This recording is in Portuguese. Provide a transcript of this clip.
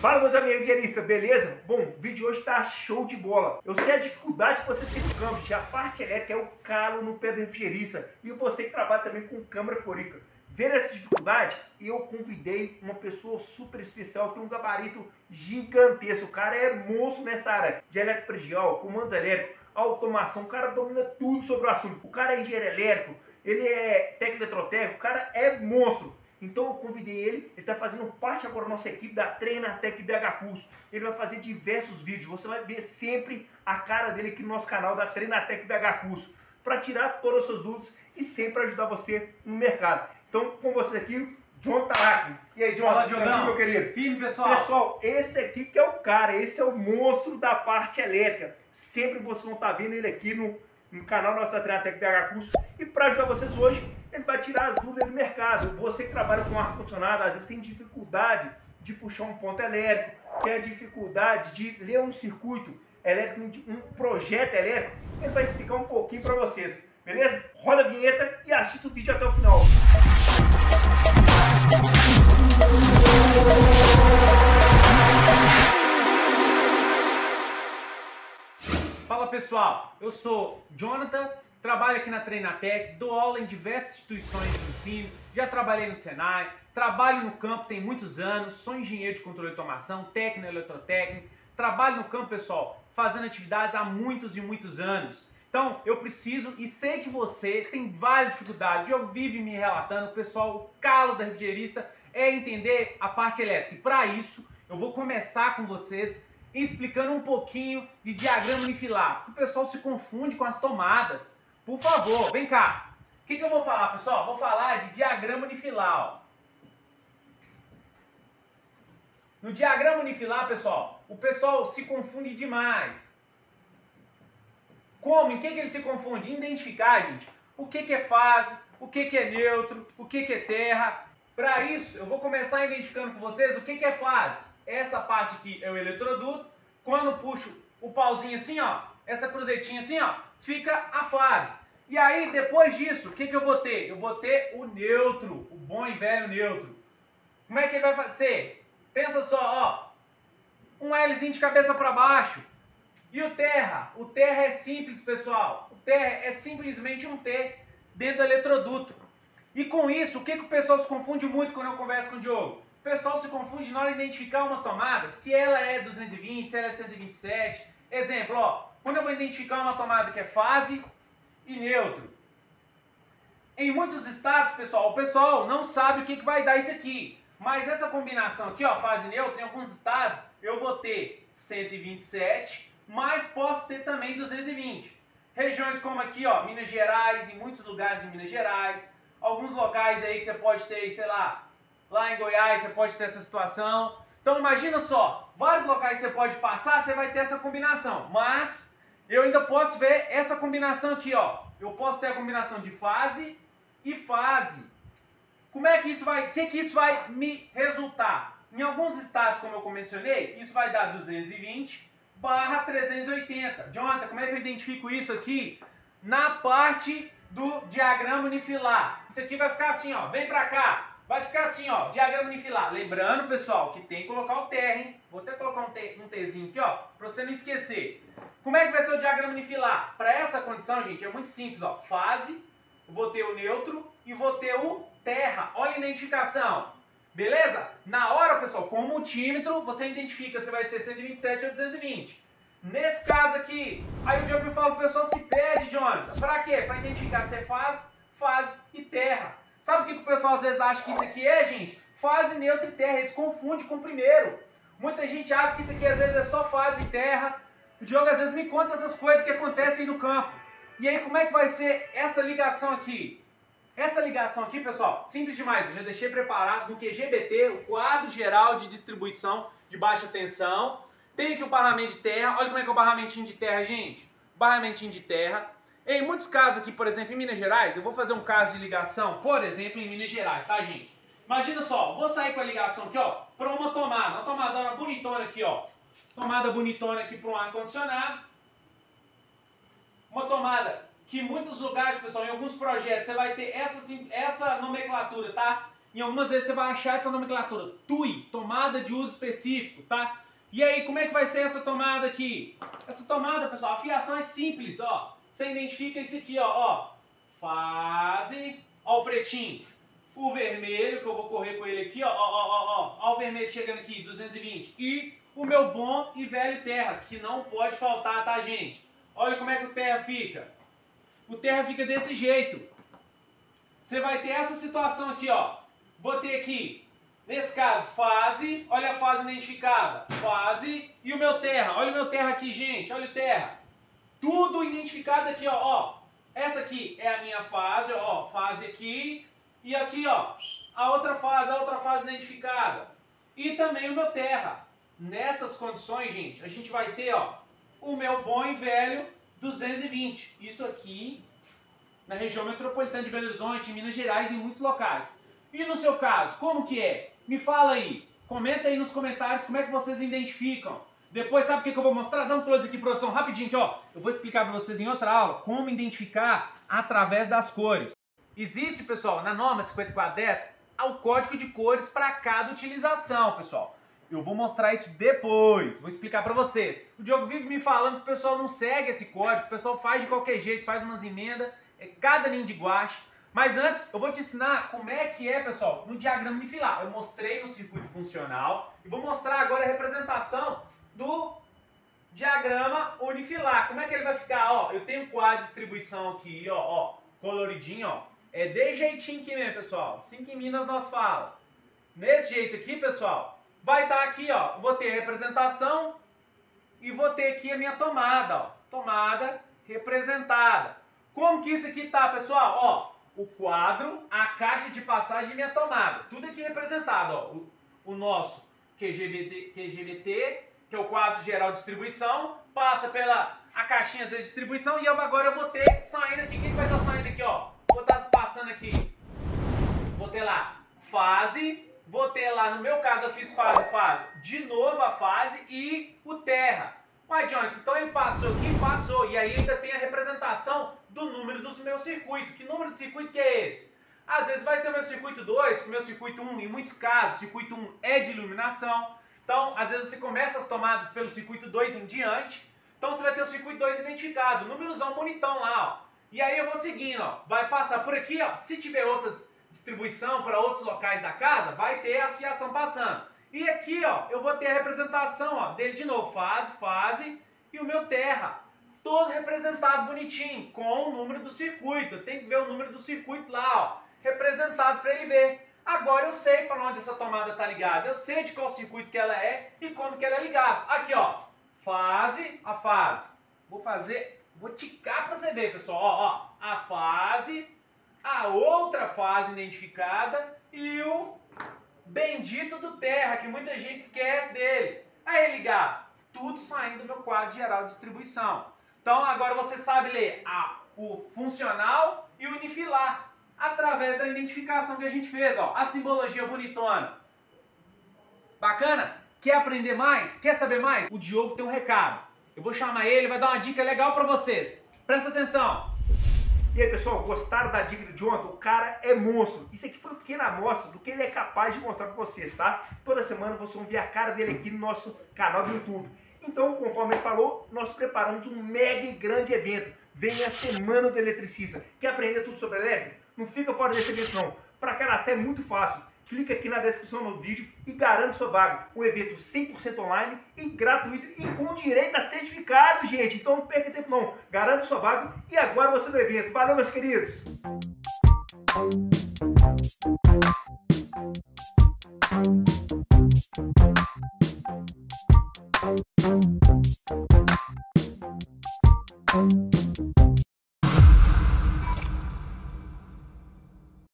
Fala meus amigos engenheiristas, beleza? Bom, o vídeo de hoje tá show de bola. Eu sei a dificuldade que você tem com câmbio, a parte elétrica é o calo no pé do refrigerista e você que trabalha também com câmara frigorífica. Ver essa dificuldade, eu convidei uma pessoa super especial, tem um gabarito gigantesco. O cara é monstro nessa área de elétrico predial, comandos elétricos, automação. O cara domina tudo sobre o assunto. O cara é engenheiro elétrico, ele é técnico eletrotécnico, o cara é monstro. Então eu convidei ele, ele está fazendo parte agora da nossa equipe da Treinatec BH Curso. Ele vai fazer diversos vídeos, você vai ver sempre a cara dele aqui no nosso canal da Treinatec BH Curso, para tirar todas as suas dúvidas e sempre ajudar você no mercado. Então, com vocês aqui, John Taraki. E aí, John? Fala, Jordão. meu querido? Firme, pessoal. Pessoal, esse aqui que é o cara, esse é o monstro da parte elétrica. Sempre você não está vendo ele aqui no, no canal Nossa Treinatec BH Curso. E para ajudar vocês hoje, ele vai tirar as dúvidas do mercado. Você que trabalha com ar-condicionado, às vezes tem dificuldade de puxar um ponto elétrico, tem a dificuldade de ler um circuito elétrico, um projeto elétrico, ele vai explicar um pouquinho para vocês. Beleza? Roda a vinheta e assista o vídeo até o final. Pessoal, eu sou Jonathan Trabalho aqui na Treinatec, dou aula em diversas instituições de ensino, já trabalhei no Senai, trabalho no campo tem muitos anos, sou engenheiro de controle de automação, técnico eletrotécnico, trabalho no campo, pessoal, fazendo atividades há muitos e muitos anos. Então, eu preciso e sei que você tem várias dificuldades, eu vive me relatando, pessoal, o calo da refrigerista é entender a parte elétrica. E para isso, eu vou começar com vocês explicando um pouquinho de diagrama unifilar, porque o pessoal se confunde com as tomadas. Por favor, vem cá. O que, que eu vou falar, pessoal? Vou falar de diagrama unifilar. Ó. No diagrama unifilar, pessoal, o pessoal se confunde demais. Como? Em que, que ele se confunde? Identificar, gente, o que, que é fase, o que, que é neutro, o que, que é terra. Para isso, eu vou começar identificando com vocês o que, que é fase. Essa parte aqui é o eletroduto. Quando puxo o pauzinho assim, ó, essa cruzetinha assim, ó, fica a fase. E aí, depois disso, o que, que eu vou ter? Eu vou ter o neutro, o bom e velho neutro. Como é que ele vai fazer? Pensa só, ó, um Lzinho de cabeça para baixo. E o terra? O terra é simples, pessoal. O terra é simplesmente um T dentro do eletroduto. E com isso, o que, que o pessoal se confunde muito quando eu converso com o Diogo? O pessoal se confunde na hora de identificar uma tomada, se ela é 220, se ela é 127. Exemplo, ó, quando eu vou identificar uma tomada que é fase e neutro. Em muitos estados, pessoal, o pessoal não sabe o que, que vai dar isso aqui. Mas essa combinação aqui, ó, fase neutra, em alguns estados, eu vou ter 127, mas posso ter também 220. Regiões como aqui, ó, Minas Gerais, em muitos lugares em Minas Gerais, alguns locais aí que você pode ter, sei lá, lá em Goiás você pode ter essa situação. Então imagina só, vários locais que você pode passar, você vai ter essa combinação. Mas eu ainda posso ver essa combinação aqui, ó. Eu posso ter a combinação de fase e fase. Como é que isso vai, o que que isso vai me resultar? Em alguns estados, como eu mencionei, isso vai dar 220 barra 380. Jonathan, como é que eu identifico isso aqui? Na parte do diagrama unifilar. Isso aqui vai ficar assim, ó. Vem pra cá. Vai ficar assim, ó. Diagrama unifilar. Lembrando, pessoal, que tem que colocar o terra, hein? Vou até colocar um, T, um Tzinho aqui, ó. Pra você não esquecer. Como é que vai ser o diagrama unifilar? Para essa condição, gente, é muito simples. Ó. Fase, vou ter o neutro e vou ter o terra. Olha a identificação. Beleza? Na hora, pessoal, com o multímetro, você identifica se vai ser 127 ou 220. Nesse caso aqui, aí o me fala, o pessoal se perde, Jonathan. Para quê? Para identificar se é fase, fase e terra. Sabe o que, que o pessoal às vezes acha que isso aqui é, gente? Fase, neutro e terra. Eles confundem com o primeiro. Muita gente acha que isso aqui às vezes é só fase e terra. O Diogo às vezes me conta essas coisas que acontecem no campo. E aí, como é que vai ser essa ligação aqui? Essa ligação aqui, pessoal, simples demais. Eu já deixei preparado no QGBT, o quadro geral de distribuição de baixa tensão. Tem aqui o barramento de terra. Olha como é que é o barramentinho de terra, gente. Barramentinho de terra. Em muitos casos aqui, por exemplo, em Minas Gerais, eu vou fazer um caso de ligação, por exemplo, em Minas Gerais, tá, gente? Imagina só, vou sair com a ligação aqui, ó, para uma tomada, uma tomadona bonitona aqui, ó. Tomada bonitona aqui para um ar-condicionado. Uma tomada que em muitos lugares, pessoal, em alguns projetos, você vai ter essa, essa nomenclatura, tá? Em algumas vezes você vai achar essa nomenclatura, TUI, tomada de uso específico, tá? E aí, como é que vai ser essa tomada aqui? Essa tomada, pessoal, a fiação é simples, ó. Você identifica isso aqui, ó, ó. Fase, ó o pretinho. O vermelho, que eu vou correr com ele aqui, ó, ó, ó, ó, ó. Ó o vermelho chegando aqui, 220. E o meu bom e velho terra, que não pode faltar, tá, gente? Olha como é que o terra fica. O terra fica desse jeito. Você vai ter essa situação aqui, ó. Vou ter aqui, nesse caso, fase. Olha a fase identificada. Fase. E o meu terra. Olha o meu terra aqui, gente. Olha o terra. Tudo identificado aqui, ó. ó. Essa aqui é a minha fase, ó. Fase aqui. E aqui, ó. A outra fase, a outra fase identificada. E também o meu terra. Nessas condições, gente, a gente vai ter, ó, o meu bom e velho 220. Isso aqui na região metropolitana de Belo Horizonte, em Minas Gerais e em muitos locais. E no seu caso, como que é? Me fala aí. Comenta aí nos comentários como é que vocês identificam. Depois, sabe o que, que eu vou mostrar? Dá um close aqui, produção, rapidinho aqui, ó. Eu vou explicar para vocês em outra aula como identificar através das cores. Existe, pessoal, na norma 5410, o código de cores para cada utilização, pessoal. Eu vou mostrar isso depois, vou explicar para vocês. O Diogo vive me falando que o pessoal não segue esse código, o pessoal faz de qualquer jeito, faz umas emendas, é cada linha de guache. Mas antes, eu vou te ensinar como é que é, pessoal, no diagrama unifilar. Eu mostrei no circuito funcional e vou mostrar agora a representação do diagrama unifilar. Como é que ele vai ficar? Ó, eu tenho de distribuição aqui, ó, ó, coloridinho, ó. É de jeitinho aqui mesmo, pessoal. Assim que em Minas nós fala. Nesse jeito aqui, pessoal, vai estar tá aqui, ó, vou ter a representação e vou ter aqui a minha tomada, ó, tomada representada. Como que isso aqui tá, pessoal? Ó, o quadro, a caixa de passagem e minha tomada. Tudo aqui representado, ó. O, o nosso QGBT, QGBT, que é o quadro geral distribuição, passa pela a caixinha de distribuição e eu agora eu vou ter saindo aqui. O que, que vai estar tá saindo aqui, ó? Vou estar tá passando aqui. Vou ter lá fase, vou ter lá, no meu caso eu fiz fase, fase, de novo a fase e o terra. Ué, John, então ele passou aqui, passou, e aí ainda tem a representação do número do meu circuito. Que número de circuito que é esse? Às vezes vai ser o meu circuito 2, o meu circuito 1, em muitos casos, circuito 1 é de iluminação. Então, às vezes você começa as tomadas pelo circuito 2 em diante. Então você vai ter o circuito 2 identificado, númerozão bonitão lá, ó. E aí eu vou seguindo, ó. Vai passar por aqui, ó. Se tiver outras distribuição para outros locais da casa, vai ter a fiação passando. E aqui, ó, eu vou ter a representação, ó, dele de novo, fase, fase e o meu terra. Todo representado bonitinho, com o número do circuito. Tem que ver o número do circuito lá, ó, representado para ele ver. Agora eu sei para onde essa tomada está ligada. Eu sei de qual circuito que ela é e como que ela é ligada. Aqui, ó, fase, a fase. Vou fazer, vou ticar para você ver, pessoal. Ó, ó, a fase, a outra fase identificada e o bendito do terra, que muita gente esquece dele. Aí ligar, tudo saindo do meu quadro geral de distribuição. Então agora você sabe ler a, o funcional e o unifilar através da identificação que a gente fez, ó, a simbologia bonitona. Bacana? Quer aprender mais? Quer saber mais? O Diogo tem um recado. Eu vou chamar ele, vai dar uma dica legal para vocês. Presta atenção. E aí, pessoal, gostaram da dica de ontem? O cara é monstro. Isso aqui foi uma pequena amostra do que ele é capaz de mostrar para vocês, tá? Toda semana vocês vão ver a cara dele aqui no nosso canal do YouTube. Então, conforme ele falou, nós preparamos um mega e grande evento. Vem a Semana do Eletricista. Quer aprender tudo sobre elétrica? Não fica fora desse evento, não. Para cadastrar é muito fácil clica aqui na descrição do vídeo e garante sua vaga. Um evento 100% online e gratuito e com direito a certificado, gente. Então não perca tempo não. Garante sua vaga e agora você no evento. Valeu, meus queridos!